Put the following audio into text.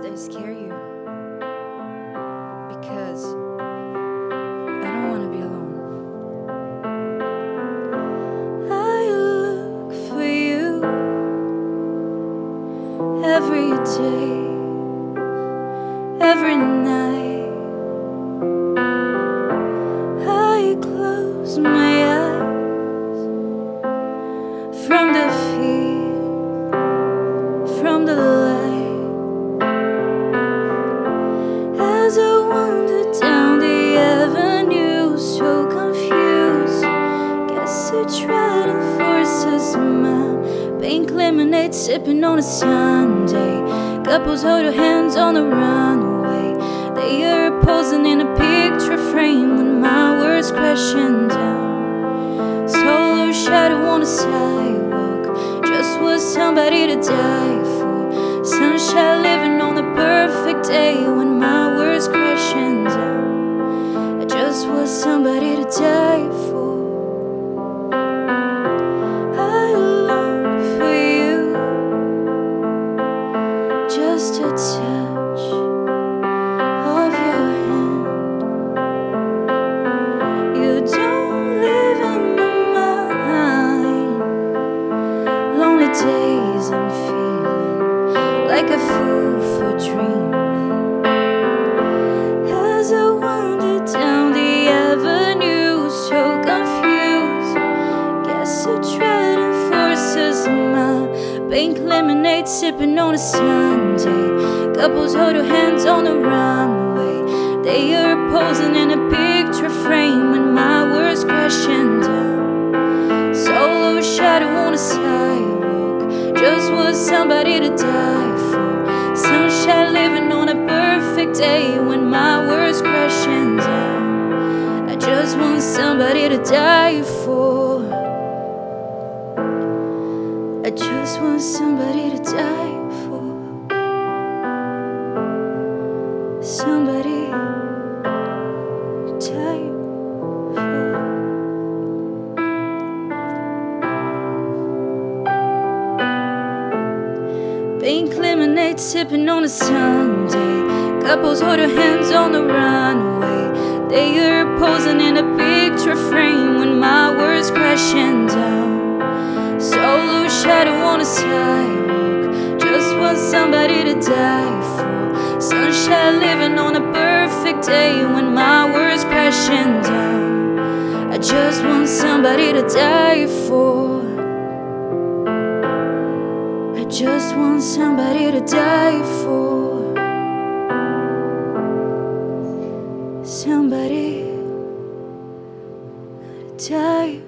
that scare you. Because I don't want to be alone. I look for you every day, every night. Sipping on a Sunday. Couples hold their hands on the runway. They are posing in a picture frame when my words crashing down. Solo shadow on the sidewalk. Just was somebody to die just a touch of your hand. You don't live in my mind. Lonely days I'm feeling like a fool for dreaming. Pink lemonade sipping on a Sunday. Couples hold their hands on the runway. They are posing in a picture frame when my words crashing down. Solo shadow on a sidewalk. Just was somebody to die for. Sunshine living on a perfect day when my words crashing down. I just want somebody to die for. Just want somebody to die for. Somebody to die for. Pink lemonade sipping on a Sunday. Couples hold their hands on the runway. They are posing in a picture frame when my words crashing down. On a sidewalk. Just want somebody to die for. Sunshine living on a perfect day when my words crashing down. I just want somebody to die for. I just want somebody to die for. Somebody to die